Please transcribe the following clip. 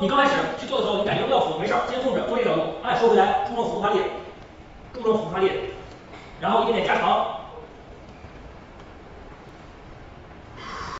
你刚开始去做的时候你感觉不到腹没事先控制做这个角哎收回来注重腹部发力注重腹部发力然后一点点加长